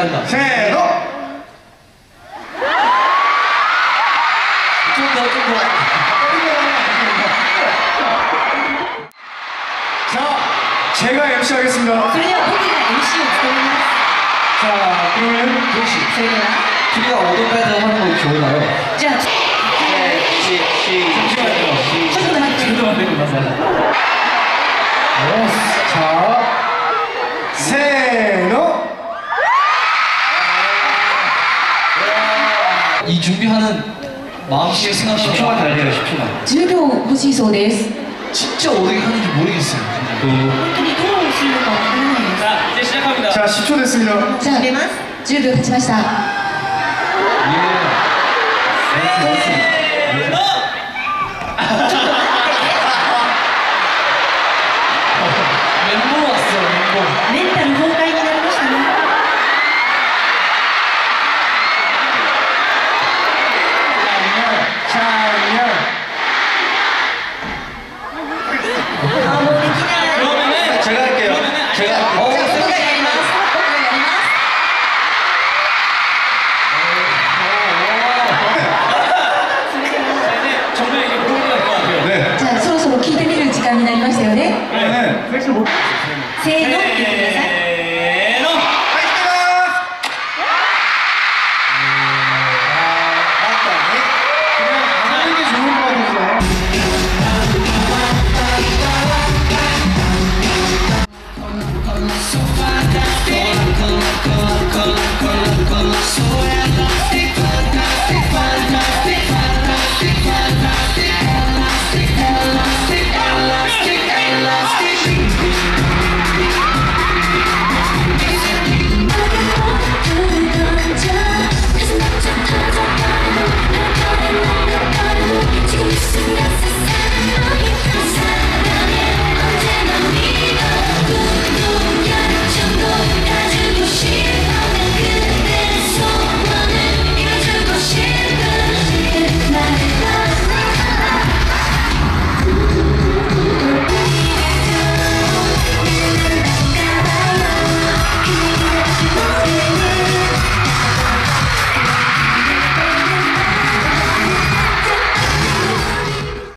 간다. 세로. 좀더 좀 더. 자, 제가 MC 하겠습니다. 그래요, 호기가 MC 없어요. 자, 그러면 도시 세개야. 둘이가 어디까지 하는 거 좋나요? 자, 네, 시, 시, 잠시만요. 잠깐만, 잠깐만, 잠깐만. 이 준비하는 마음씨 생각나면 10초만 달려요, 10초만. 10秒欲しいそうです 진짜 어떻게 하는지 모르겠어요. 진짜. 本当にどうするのかわからないです 자, 이제 시작합니다. 자, 10초 됐습니다. じゃあ始めます10秒経ちました 멤버 왔어요, 멤버. メン になりましたよね。はい、せーの。